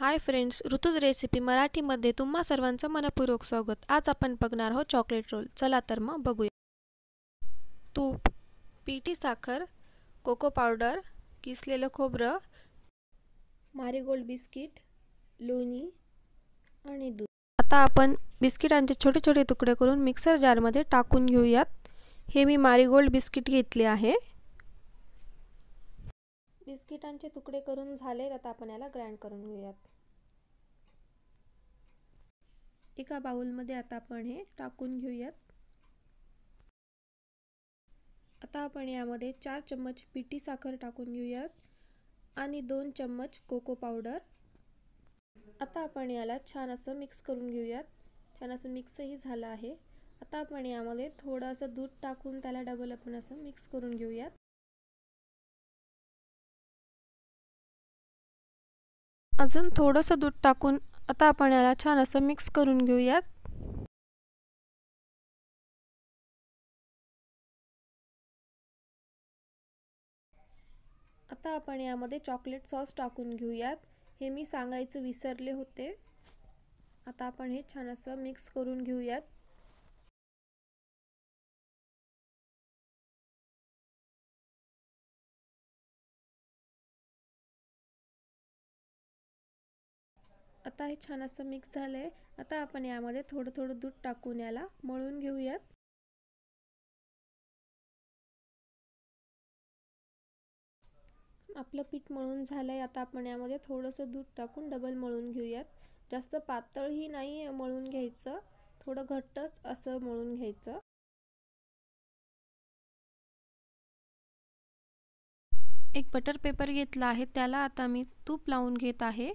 Hi friends Rituj recipe मराठीमध्ये तुम्हा सर्वांचं मनपूर्वक स्वागत. आज आपण बघणार आहोत चॉकलेट रोल चला तर मग बघूया. तूप पिठी साखर कोको पावडर किसलेलं खोबरं मारीगोल्ड बिस्किट लोणी आणि दूध. आता आपण बिस्किटांचे छोटे छोटे तुकडे करून मिक्सर जारमध्ये टाकून घेऊयात. हे मी मारीगोल्ड बिस्किट घेतले आहे. बिस्किटांचे तुकडे करून झाले. आता आपण याला ग्राइंड करून घेऊयात. एका बाउलमध्ये आता आपण हे टाकून घेऊयात. आता आपण यामध्ये चार चम्मच पिठी साखर टाकून घेऊयात आणि दोन चम्मच कोको पावडर. आता आपण याला छान असं मिक्स करून घेऊयात. छान असं मिक्सही झालं आहे. आता आपण यामध्ये थोडंसं दूध टाकून त्याला डबल आपण असं मिक्स करून घेऊयात. अजून थोडंसं दूध टाकून आता आपण याला छान असं मिक्स करून घेऊयात. आता आपण यामध्ये चॉकलेट सॉस टाकून घेऊयात. हे मी सांगायचं विसरले होते. आता आपण हे छान असं मिक्स करून घेऊयात. आता हे छान असं मिक्स झालं आहे आता आपण यामध्ये थोडं थोडं दूध टाकून याला मळून घेऊयात. आपलं पीठ मळून झालं आहे आता आपण यामध्ये थोडंसं दूध टाकून डबल मळून घेऊयात. जास्त पातळही नाही मळून घ्यायचं. थोडं घट्टच असं मळून घ्यायचं. एक बटर पेपर घेतला आहे. त्याला आता मी तूप लावून घेत आहे.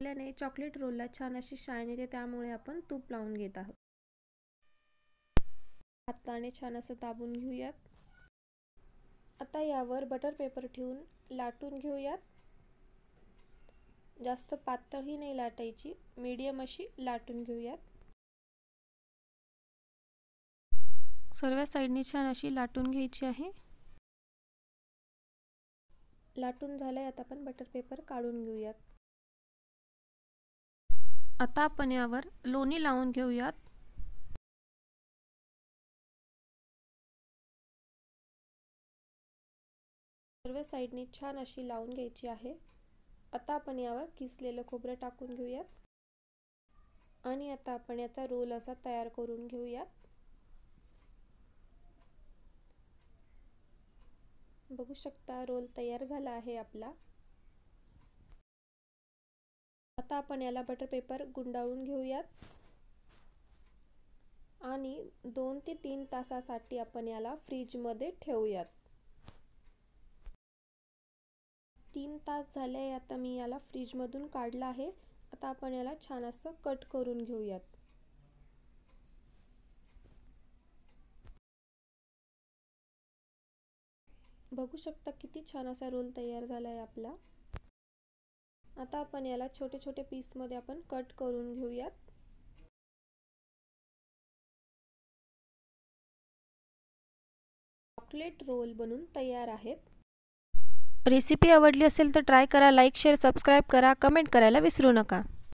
आपल्याने चॉकलेट रोलला छान अशी शाईन येते त्यामुळे आपण तूप लावून घेत आहोत. हाताने छान असं दाबून घेऊयात. आता यावर बटर पेपर ठेवून लाटून घेऊयात. जास्त पातळही नाही लाटायची मीडियम अशी लाटून घेऊयात. सर्व साईडनी छान अशी लाटून घ्यायची आहे. लाटून झालंय आता आपण बटर पेपर काढून घेऊयात. आता आपण यावर लोणी लावून घेऊयात. सर्व साईडने छान अशी लावून घ्यायची आहे. आता आपण यावर किसलेलं खोबरं टाकून घेऊयात. आणि आता आपण याचा रोल असा तयार करून घेऊयात. बघू शकता रोल तयार झाला आहे आपला. आता आपण याला बटर पेपर गुंडाळून घेऊयात. आणि दोन ते तीन तासासाठी आपण याला फ्रीजमध्ये ठेवूयात. तीन तास झाले आता मी याला फ्रीजमधून काढलं आहे. आता आपण याला छान असं कट करून घेऊयात. बघू शकता किती छान असा रोल तयार झाला आहे आपला. आता आपण याला छोटे छोटे पीसमध्ये आपण कट करून घेऊयात. चॉकलेट रोल बनून तयार आहेत. रेसिपी आवडली असेल तर ट्राय करा लाईक शेअर सबस्क्राईब करा कमेंट करायला विसरू नका.